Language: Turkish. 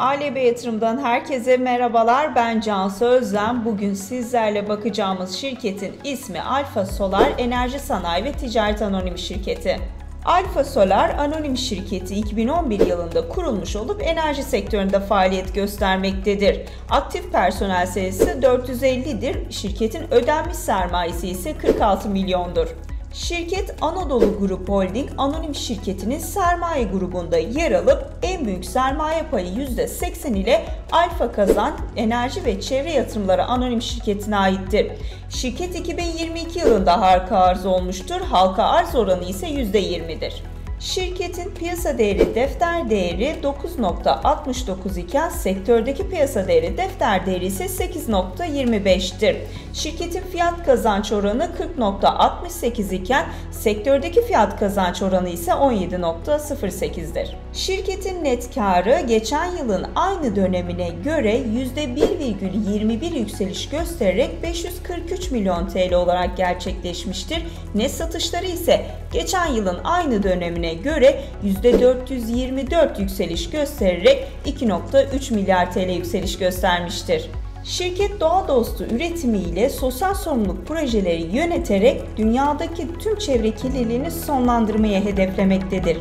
ALB Yatırım'dan herkese merhabalar. Ben Cansu Özlem. Bugün sizlerle bakacağımız şirketin ismi Alfa Solar Enerji Sanayi ve Ticaret Anonim Şirketi. Alfa Solar Anonim Şirketi 2011 yılında kurulmuş olup enerji sektöründe faaliyet göstermektedir. Aktif personel sayısı 450'dir. Şirketin ödenmiş sermayesi ise 46 milyondur. Şirket Anadolu Grup Holding anonim şirketinin sermaye grubunda yer alıp en büyük sermaye payı %80 ile Alfa Kazan Enerji ve Çevre Yatırımları Anonim Şirketi'ne aittir. Şirket 2022 yılında halka arz olmuştur. Halka arz oranı ise %20'dir. Şirketin piyasa değeri defter değeri 9.69 iken sektördeki piyasa değeri defter değeri ise 8.25'tir. Şirketin fiyat kazanç oranı 40.68 iken sektördeki fiyat kazanç oranı ise 17.08'dir. Şirketin net karı geçen yılın aynı dönemine göre %1,21 yükseliş göstererek 543 milyon TL olarak gerçekleşmiştir. Net satışları ise geçen yılın aynı dönemine göre %424 yükseliş göstererek 2.3 milyar TL yükseliş göstermiştir. Şirket doğa dostu üretimiyle sosyal sorumluluk projeleri yöneterek dünyadaki tüm çevre kirliliğini sonlandırmayı hedeflemektedir.